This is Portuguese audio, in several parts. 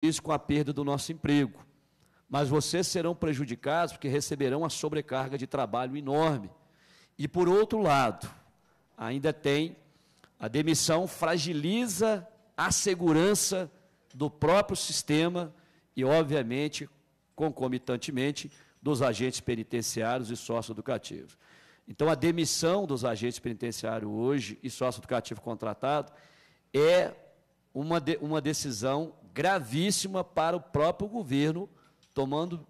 prejuízo com a perda do nosso emprego. Mas vocês serão prejudicados porque receberão a sobrecarga de trabalho enorme. E, por outro lado, ainda tem a demissão fragiliza a segurança do próprio sistema e, obviamente, concomitantemente, dos agentes penitenciários e socioeducativos. Então, a demissão dos agentes penitenciários hoje e socioeducativo contratado é uma, de, uma decisão gravíssima para o próprio governo, tomando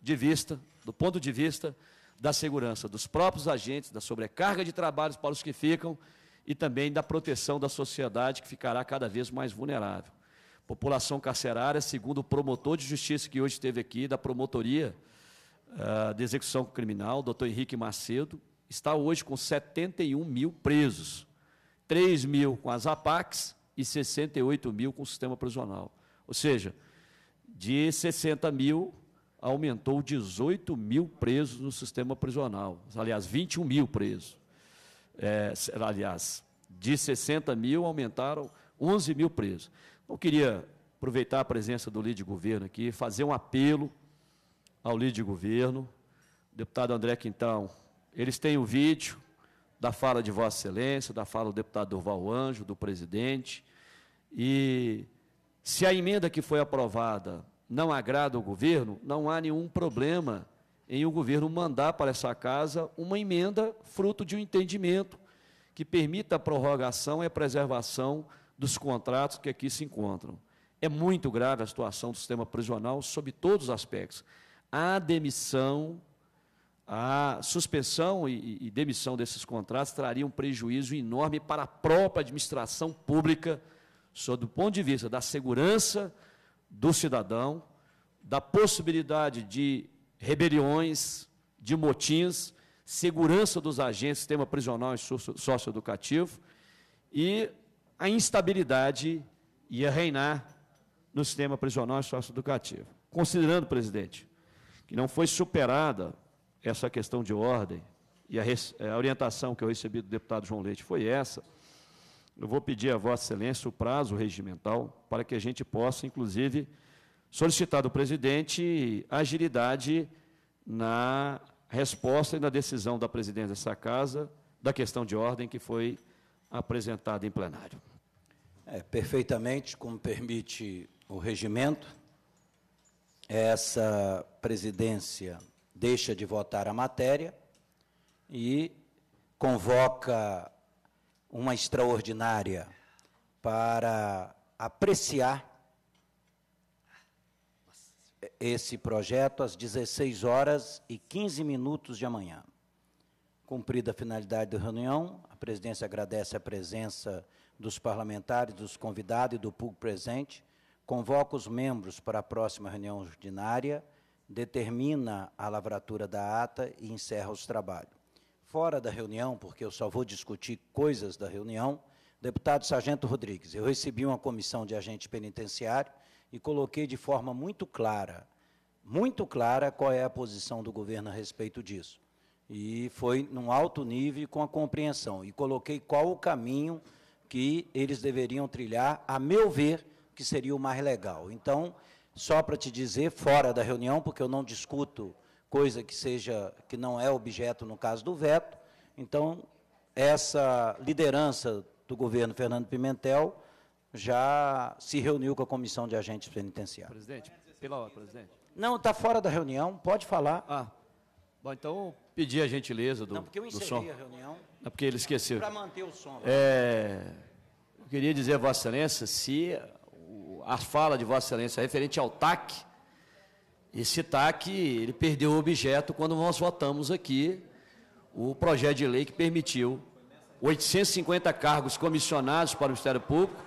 de vista, do ponto de vista da segurança dos próprios agentes, da sobrecarga de trabalhos para os que ficam e também da proteção da sociedade que ficará cada vez mais vulnerável. População carcerária, segundo o promotor de justiça que hoje esteve aqui, da promotoria uh, de execução criminal, doutor Henrique Macedo, está hoje com 71 mil presos, 3 mil com as APACs e 68 mil com o sistema prisional. Ou seja, de 60 mil, aumentou 18 mil presos no sistema prisional. Aliás, 21 mil presos. É, aliás, de 60 mil, aumentaram 11 mil presos. Eu queria aproveitar a presença do líder de governo aqui, fazer um apelo ao líder de governo, deputado André Quintão. Eles têm o vídeo da fala de Vossa Excelência, da fala do deputado Durval Anjo, do presidente, e se a emenda que foi aprovada não agrada ao governo, não há nenhum problema em o governo mandar para essa casa uma emenda fruto de um entendimento que permita a prorrogação e a preservação dos contratos que aqui se encontram. É muito grave a situação do sistema prisional sob todos os aspectos. A demissão, a suspensão e, e demissão desses contratos traria um prejuízo enorme para a própria administração pública sob o ponto de vista da segurança do cidadão, da possibilidade de rebeliões, de motins, segurança dos agentes, sistema prisional e socioeducativo, e a instabilidade ia reinar no sistema prisional e socioeducativo. Considerando, presidente, que não foi superada essa questão de ordem, e a, a orientação que eu recebi do deputado João Leite foi essa, eu vou pedir a Vossa Excelência o prazo regimental para que a gente possa, inclusive, solicitar do presidente agilidade na resposta e na decisão da presidência dessa casa da questão de ordem que foi apresentada em plenário. É, perfeitamente, como permite o regimento, essa presidência deixa de votar a matéria e convoca uma extraordinária para apreciar esse projeto às 16 horas e 15 minutos de amanhã. Cumprida a finalidade da reunião, a presidência agradece a presença dos parlamentares, dos convidados e do público presente, convoca os membros para a próxima reunião ordinária, determina a lavratura da ata e encerra os trabalhos fora da reunião, porque eu só vou discutir coisas da reunião, deputado Sargento Rodrigues, eu recebi uma comissão de agente penitenciário e coloquei de forma muito clara, muito clara, qual é a posição do governo a respeito disso. E foi num alto nível com a compreensão. E coloquei qual o caminho que eles deveriam trilhar, a meu ver, que seria o mais legal. Então, só para te dizer, fora da reunião, porque eu não discuto coisa que seja que não é objeto no caso do veto. Então, essa liderança do governo Fernando Pimentel já se reuniu com a comissão de agentes penitenciários. Presidente, pela hora, presidente. Não, está fora da reunião, pode falar. Ah, bom, então pedir a gentileza do, não, porque eu som. a reunião. Não, porque ele esqueceu. Para manter o som. É, eu queria dizer Vossa Excelência se a fala de Vossa Excelência referente ao TAC esse TAC, ele perdeu o objeto quando nós votamos aqui o projeto de lei que permitiu 850 cargos comissionados para o Ministério Público.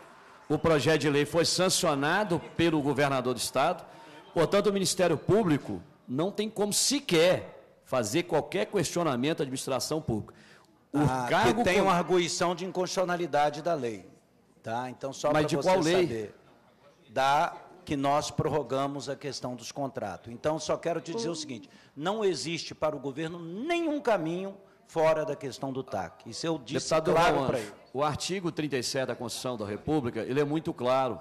O projeto de lei foi sancionado pelo governador do Estado. Portanto, o Ministério Público não tem como sequer fazer qualquer questionamento à administração pública. O ah, cargo tem com... uma arguição de inconstitucionalidade da lei. Tá? Então, só para você qual lei? saber. Da que nós prorrogamos a questão dos contratos. Então, só quero te dizer o seguinte: não existe para o governo nenhum caminho fora da questão do TAC. Isso eu disse Deputado claro para ele. O artigo 37 da Constituição da República, ele é muito claro.